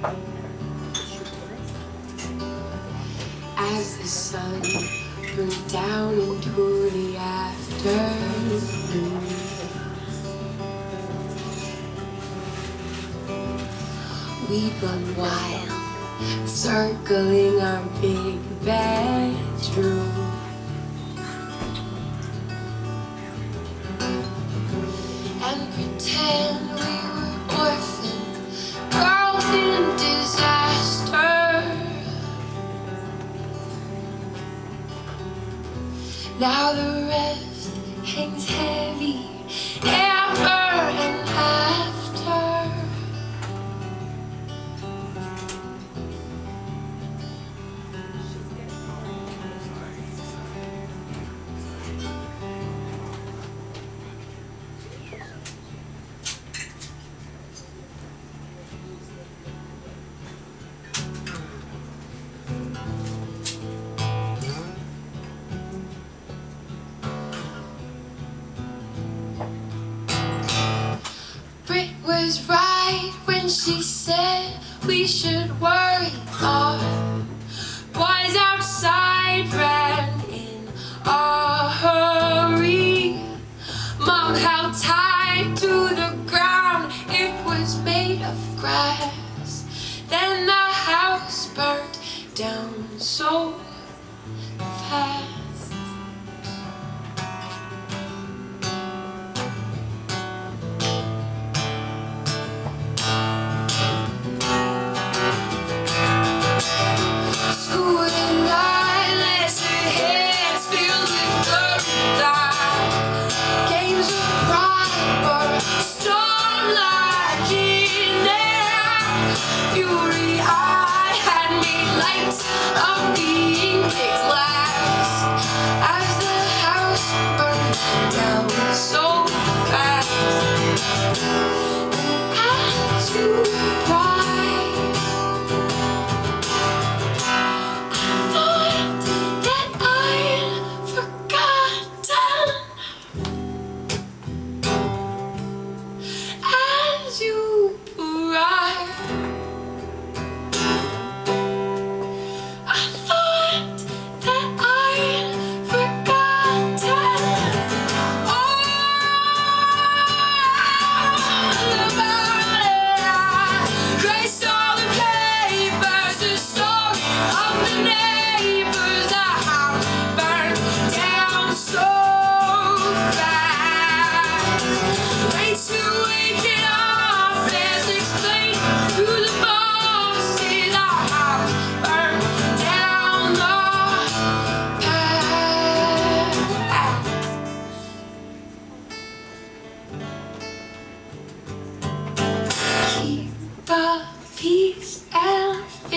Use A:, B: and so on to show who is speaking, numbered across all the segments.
A: As the sun burned down into the afternoon. We'd run wild, circling our big bedroom. And pretend Now the rest hangs heavy, ever and was right when she said we should worry. Our boys outside ran in a hurry. Mom held tight to the ground, it was made of grass. Then the house burnt down so fast.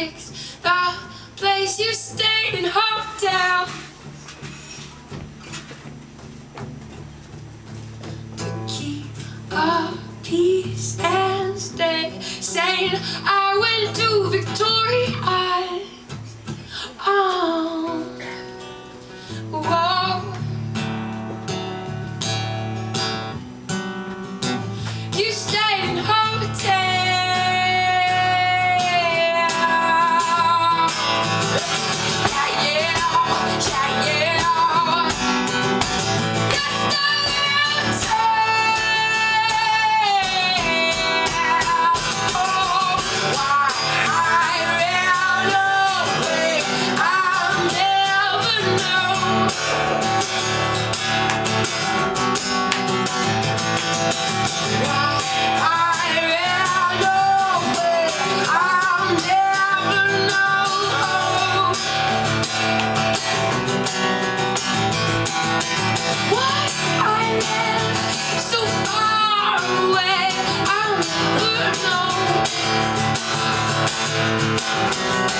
A: Fix the place you stayed in hotel. To keep a peace and stay sane, I went to Victoria Yeah,